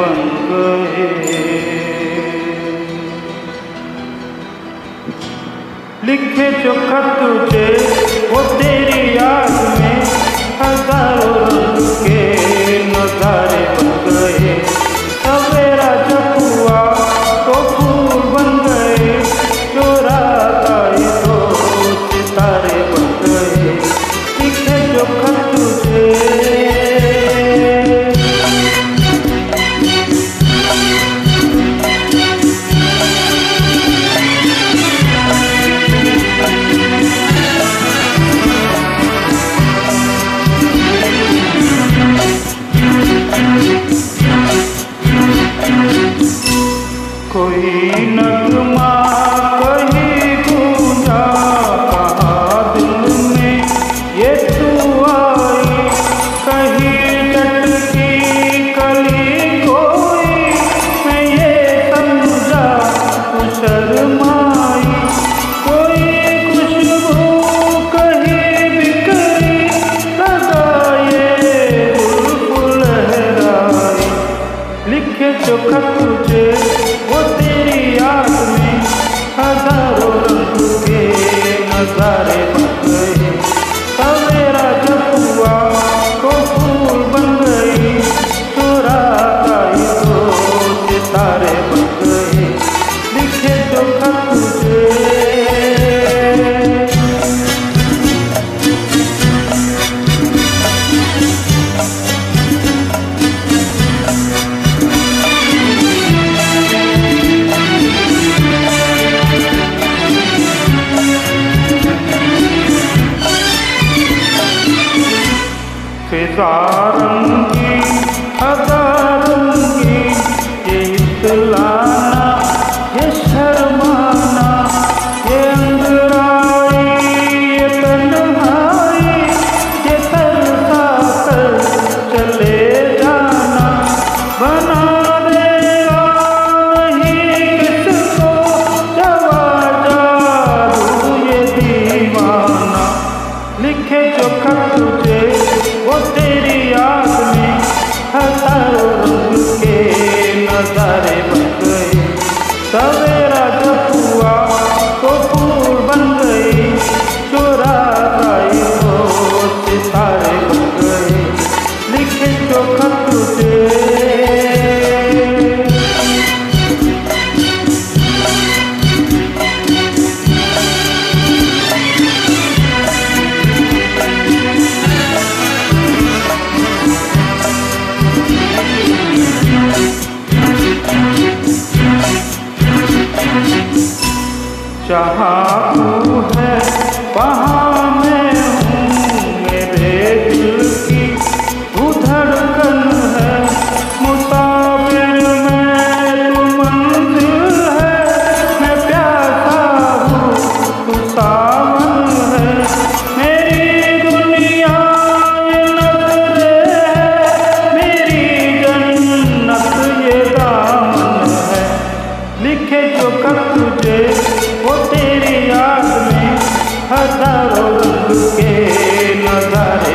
पंग लिखे जो खत तुझे वो तेरे नगमा लिखे जो तुझे वो तेरी याद में हज़ारों रंग के नजारे बन गए सार जहाँ तू है वहाँ नजारे